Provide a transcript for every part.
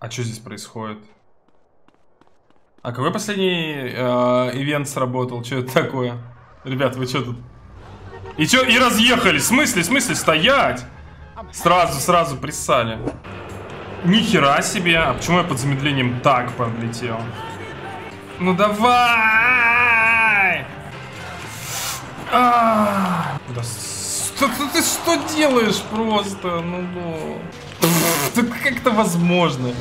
А что здесь происходит? А какой последний э, ивент сработал? Что это такое? Ребят, вы что тут? И что, и разъехались? В смысле, в смысле, стоять? Сразу, сразу приссали. Ни себе. А почему я под замедлением так подлетел? Ну давай! А, да что ты, ты что делаешь просто? Ну, ну. Как это возможно?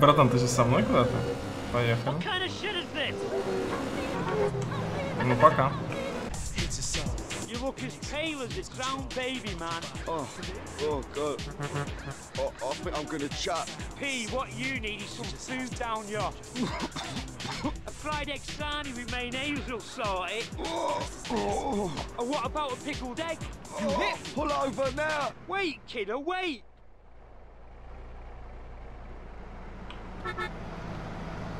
Братан, ты же со мной куда-то? Поехали. Ну пока. Oh, oh. Oh, I think I'm gonna chat. P, what you need is some food down your... fried egg sarnie with mayonnaise will sort it. Oh. And what about a pickled egg? You hit? Pull over now. Wait, kiddo, wait.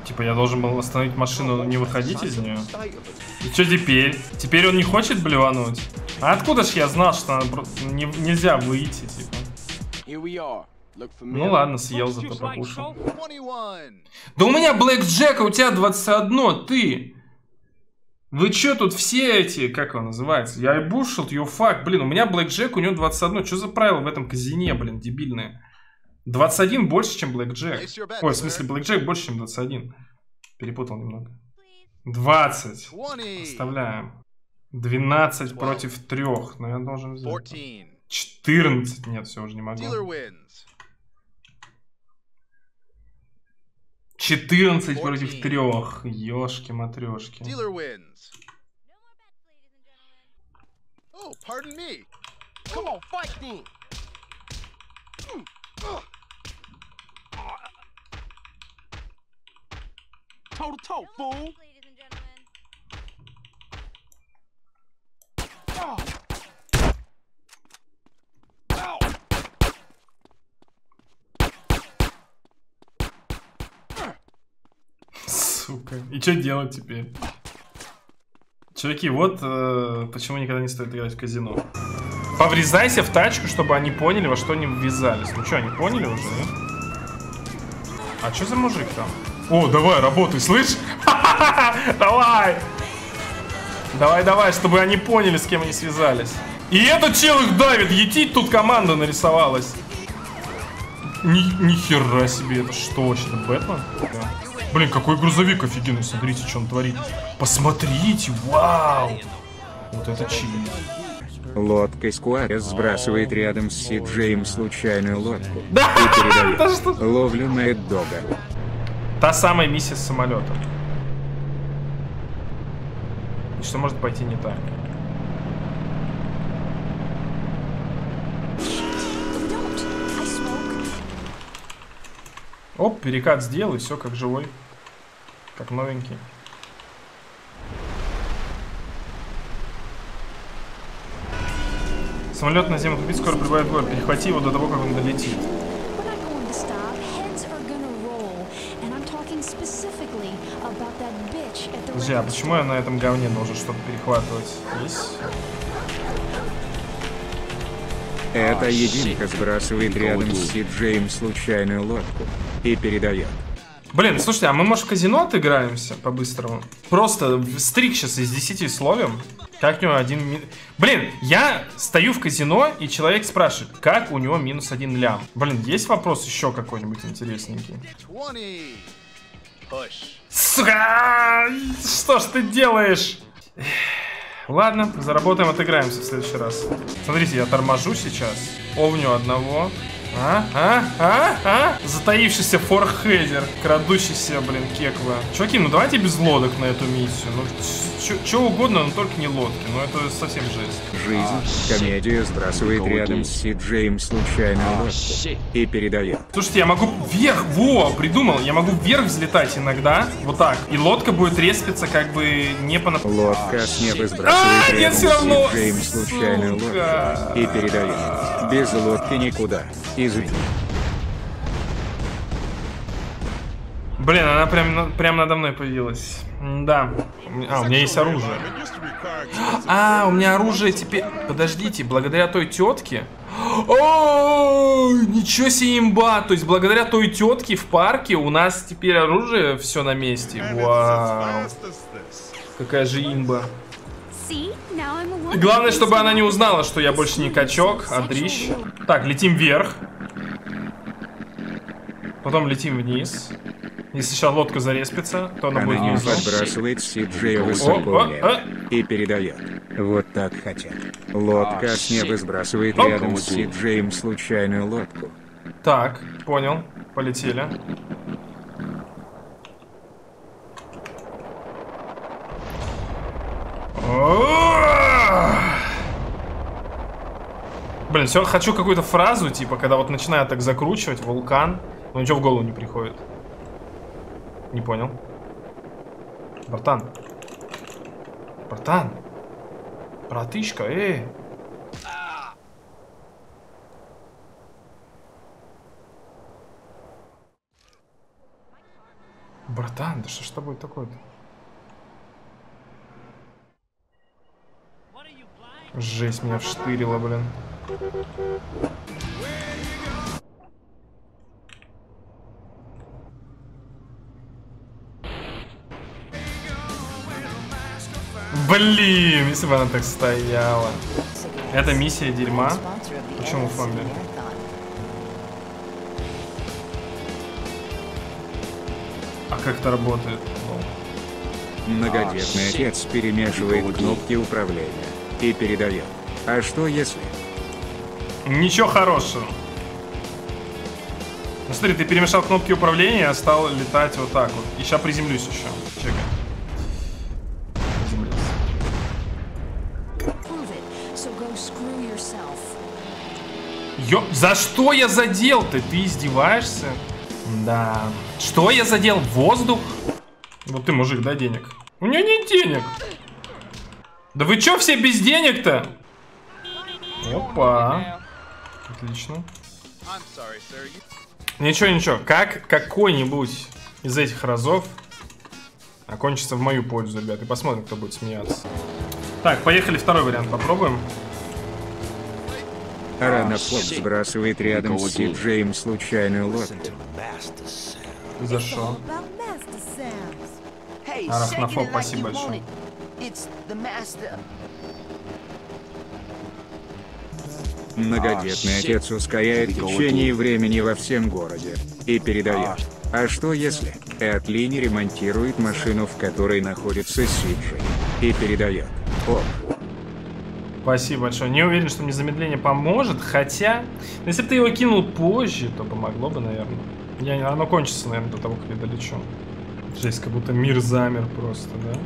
Типа я должен был остановить машину, не выходить из нее. И что теперь? Теперь он не хочет блевануть? А откуда ж я знал, что не, нельзя выйти, типа? Ну ладно, съел, зато покушал. Да у меня Блэк Джек, а у тебя 21, ты! Вы чё тут все эти, как его называется? Я и бушил, fuck, блин, у меня Блэк Джек, у него 21. Что за правило в этом казине, блин, дебильное? 21 больше, чем Блэк Джек. Ой, в смысле, Блэк Джек больше, чем 21. Перепутал немного. 20. Оставляем. 12 против 3. Но я должен взять. 14. Нет, все, уже не могу. 14 против 3. Ёшки-матрешки. Oh, pardon me. Come on, fight me. Toe to toe, fool. Сука. И что делать теперь? Чуваки, вот э, почему никогда не стоит играть в казино. Поврезайся в тачку, чтобы они поняли, во что они ввязались. Ну что, они поняли уже, нет? А что за мужик там? О, давай, работай, слышь? Давай! Давай, давай, чтобы они поняли, с кем они связались. И этот чел их давит, етить тут команда нарисовалась. Ни, ни хера себе, это что вообще, Бэтмен? Да. Блин, какой грузовик офигенный, смотрите, что он творит. Посмотрите, вау! Вот это чили. Лодка Скуарес сбрасывает рядом с Си Джейм случайную лодку. Да! И передает ловлю на Эддога. Та самая миссия с самолетом. И что может пойти не так? Оп, перекат сделай, все как живой. Как новенький. Самолет на землю купить, скоро прибавит город. Перехвати его до того, как он долетит. Подожди, а почему я на этом говне должен что-то перехватывать? Есть? Эта единика сбрасывает рядом с Си Джейм случайную лодку и передает. Блин, слушайте, а мы, может, в казино отыграемся по-быстрому? Просто стрик сейчас из 10 словим. Как у него один... Ми... Блин, я стою в казино, и человек спрашивает, как у него минус один лям. Блин, есть вопрос еще какой-нибудь интересненький? Сука! Что ж ты делаешь? Ладно, заработаем, отыграемся в следующий раз. Смотрите, я торможу сейчас. Овню одного. А? А? А? А? Затаившийся форхедер, крадущийся, блин, кеква. Чуваки, ну давайте без лодок на эту миссию. Ну, что угодно, но только не лодки. Ну это совсем жесть. Жизнь, а, комедия сбрасывает рядом с Си Джейм случайную а, лодку и передает. Слушайте, я могу вверх, во, придумал, я могу вверх взлетать иногда, вот так. И лодка будет респиться как бы не по... Лодка с неба сбрасывает а, рядом нет, все равно. Си Джейм случайную лодку и передает. Без лодки никуда. Извини. Блин, она прям, прям надо мной появилась. Да. А, у меня есть оружие. А, у меня оружие теперь... Подождите, благодаря той тетке... О, ничего себе имба! То есть благодаря той тетке в парке у нас теперь оружие все на месте. Вау. Какая же имба. И главное, чтобы она не узнала, что я больше не качок, а дрищ. Так, летим вверх. Потом летим вниз. Если сейчас лодка зареспится, то она, она будет внизу. подбрасывает Сиджея высоко О, а? и передает. Вот так хотят. Лодка с неба сбрасывает рядом с Сиджеем случайную лодку. Так, понял. Полетели. Блин, все хочу какую-то фразу, типа, когда вот начинаю так закручивать, вулкан, но ничего в голову не приходит. Не понял. Братан. Братан. Братышка, эй. Братан, да что с тобой такое-то? Жесть, меня вштырило, блин. Блин, если бы она так стояла. Это миссия дерьма. Почему фомби? А как это работает? Многодетный отец перемешивает кнопки управления и передает. А что если? Ничего хорошего. Ну смотри, ты перемешал кнопки управления, а стал летать вот так вот. И сейчас приземлюсь еще. Чекай. Ё... За что я задел-то? Ты издеваешься? Да. Что я задел? Воздух? Вот ты мужик, да, денег? У меня нет денег. Да вы чё все без денег-то? Опа. Отлично. Ничего, ничего. Как какой-нибудь из этих разов окончится в мою пользу, ребят. И посмотрим, кто будет смеяться. Так, поехали второй вариант попробуем. Рано Флоп сбрасывает рядом с Си Джейм случайную лодку. За что? Арахнофоб, спасибо большое. Многодетный отец ускоряет течение времени во всем городе и передает. А что если Этлини ремонтирует машину, в которой находится Сиджи, и передает? Спасибо большое. Не уверен, что мне замедление поможет, хотя... Если бы ты его кинул позже, то помогло бы, наверное. Я, оно кончится, наверное, до того, как я долечу. Жесть, как будто мир замер просто, да?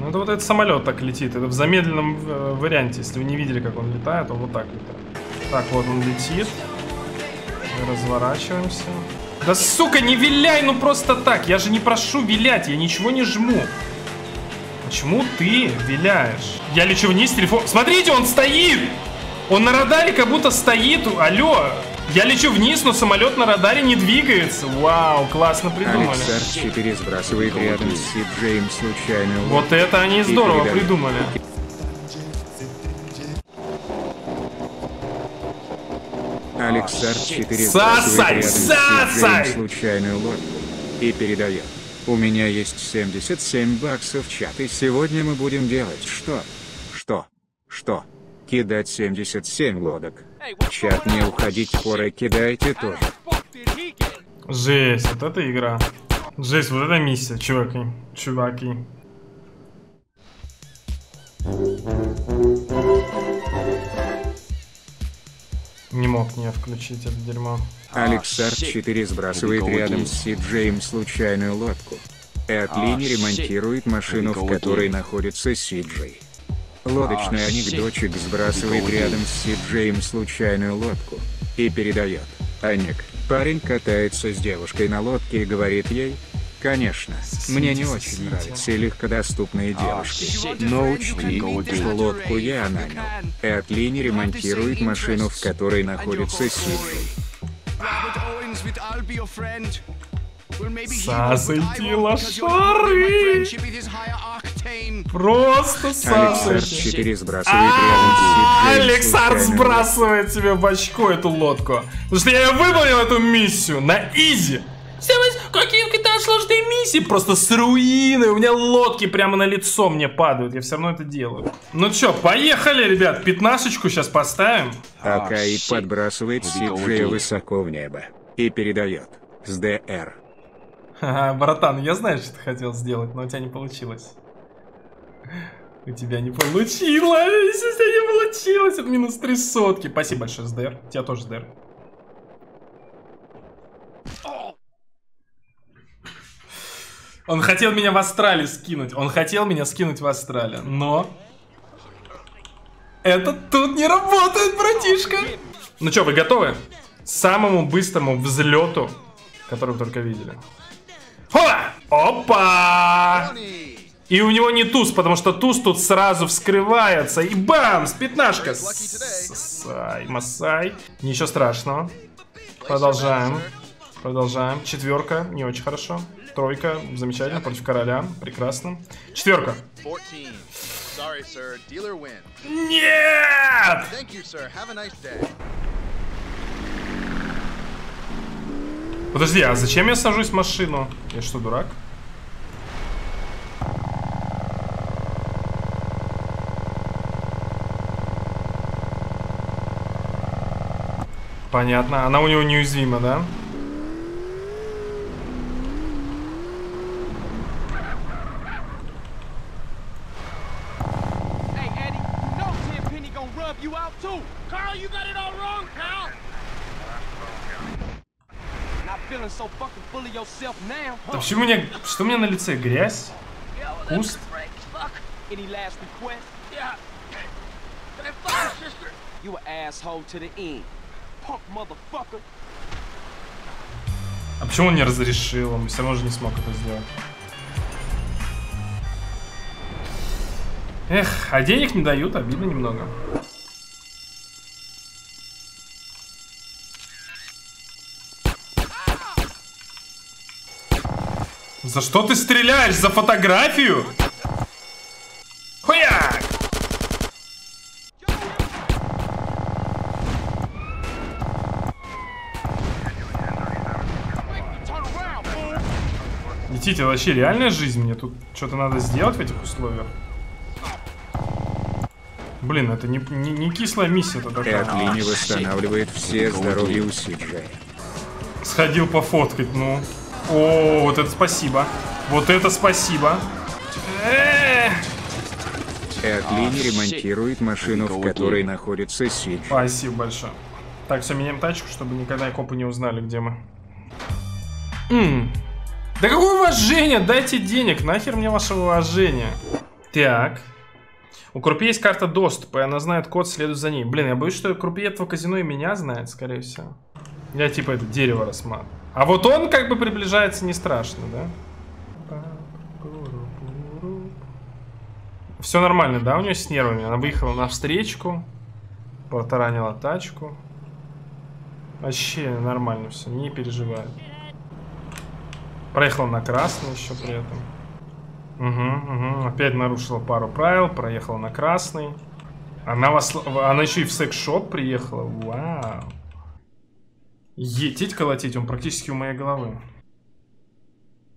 Ну, это вот этот самолет так летит. Это в замедленном э, варианте. Если вы не видели, как он летает, он вот так летает. Так, вот он летит. Мы разворачиваемся. Да, сука, не виляй, ну просто так. Я же не прошу вилять, я ничего не жму. Почему ты виляешь? Я лечу вниз, телефон... Смотрите, он стоит! Он на радаре как будто стоит. Алло! Я лечу вниз, но самолет на радаре не двигается. Вау, классно придумали. Алекс 4 сбрасывает рядом с Си Джейм случайную Вот это они здорово придумали. Алексар 4 сбрасывает рядом с Си случайную лодку и передает. У меня есть 77 баксов чат, и сегодня мы будем делать что? Что? Что? Кидать 77 лодок. Чат не уходить, поры кидайте тоже. Жесть, вот это игра. Жесть, вот это миссия, чуваки. Чуваки. Не мог не включить это дерьмо. Алексар 4 сбрасывает рядом с Си Джейм случайную лодку. Этлини ремонтирует машину, в которой находится Си Джей. Лодочный анекдотчик сбрасывает рядом с Си Джейм случайную лодку и передает. Аник, парень катается с девушкой на лодке и говорит ей, Конечно, мне не очень нравятся легкодоступные девушки, но учти, что лодку я нанял. Этлини ремонтирует машину, в которой находится Сиджей. Сасайте лошары! Просто Алексар сасайте. 4 сбрасывает сбрасывает тебе в очко эту лодку. Потому что я выполнил эту миссию на изи. Какие сложные миссии? Просто с руины. У меня лодки прямо на лицо мне падают. Я все равно это делаю. Ну чё, поехали, ребят. Пятнашечку сейчас поставим. Акаид подбрасывает Си-Джея высоко в небо и передает с ДР. Ха-ха, братан, я знаю, что ты хотел сделать, но у тебя не получилось. У тебя не получилось. У тебя не получилось. Это минус три сотки. Спасибо большое, СДР. У тебя тоже СДР. Он хотел меня в Австралии скинуть. Он хотел меня скинуть в Австралию. Но... Это тут не работает, братишка. Ну что, вы готовы? Самому быстрому взлету, который вы только видели. Хо! Опа! И у него не туз, потому что туз тут сразу вскрывается. И бам! Пятнашка. Сай, Масай. Ничего страшного. Продолжаем. Продолжаем. Четверка. Не очень хорошо. Тройка. Замечательно. Против короля. Прекрасно. Четверка. 14. Sorry, sir. Dealer win. Нет! Подожди, а зачем я сажусь в машину? Я что, дурак? Понятно. Она у него неуязвима, да? Да почему меня... Что у меня на лице? Грязь? Motherfucker. А почему он не разрешил? Он все равно же не смог это сделать. Эх, а денег не дают, обидно немного. За что ты стреляешь? За фотографию? Хуяк! Fool. Летите, это вообще реальная жизнь? Мне тут что-то надо сделать в этих условиях? Блин, это не, не, не кислая миссия это такая. Этлини восстанавливает все здоровье у Си-Джея. Сходил пофоткать, ну. О, вот это спасибо. Вот это спасибо. Этлини ремонтирует машину, в которой находится Си-Джей. Спасибо большое. Так, все, меняем тачку, чтобы никогда копы не узнали, где мы. М. Да какое уважение? Дайте денег. Нахер мне ваше уважение? Так. У Крупье есть карта доступа, и она знает код, следует за ней. Блин, я боюсь, что Крупье этого казино и меня знает, скорее всего. Я типа это дерево рассматриваю. А вот он как бы приближается не страшно, да? Все нормально, да, у нее с нервами? Она выехала на встречку, протаранила тачку. Вообще нормально все, не переживай. Проехала на красный еще при этом. Угу, угу. Опять нарушила пару правил, проехала на красный. Она, вас... Она еще и в секс-шоп приехала. Вау. Етить колотить, он практически у моей головы.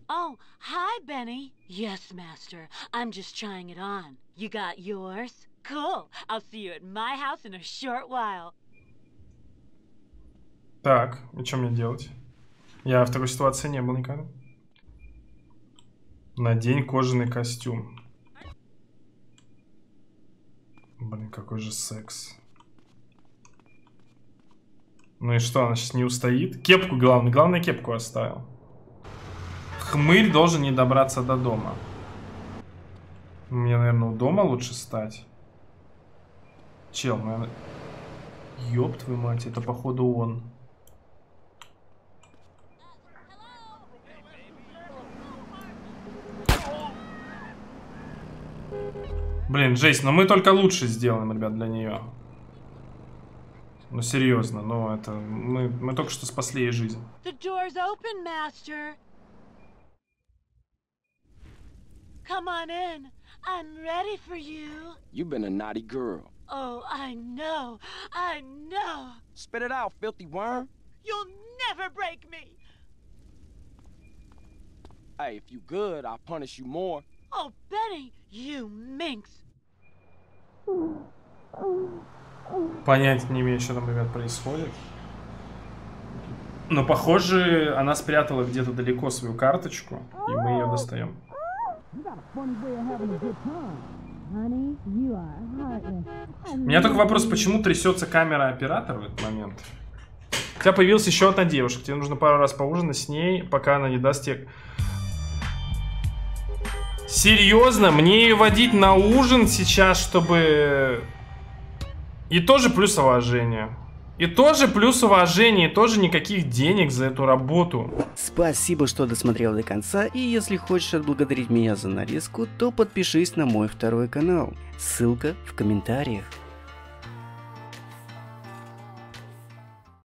Oh, hi, Benny. Yes, Master. I'm just trying it on. You got yours? Cool. I'll see you at my house in a short while. Так, и что мне делать? Я в такой ситуации не был никогда. Надень кожаный костюм. Блин, какой же секс. Ну и что, она сейчас не устоит? Кепку главное, главное кепку оставил. Хмырь должен не добраться до дома. Мне, наверное, у дома лучше стать. Чел, наверное... Ёб твою мать, это походу он. Блин, Джейс, но мы только лучше сделаем, ребят, для нее. Ну серьезно, но это... Мы, мы только что спасли ей жизнь. The door's open, master. Come on in. I'm ready for you. You've been a naughty girl. Oh, I know. I know. Spit it out, filthy worm. You'll never break me. Hey, if you good, I'll punish you more. Oh, Benny, you minx. Понять не имею, что там, ребят, происходит. Но, похоже, она спрятала где-то далеко свою карточку, и мы ее достаем. У меня только вопрос, почему трясется камера оператора в этот момент? У тебя появилась еще одна девушка, тебе нужно пару раз поужинать с ней, пока она не даст тебе... Серьезно? Мне ее водить на ужин сейчас, чтобы... И тоже плюс уважение. И тоже плюс уважение, и тоже никаких денег за эту работу. Спасибо, что досмотрел до конца, и если хочешь отблагодарить меня за нарезку, то подпишись на мой второй канал. Ссылка в комментариях.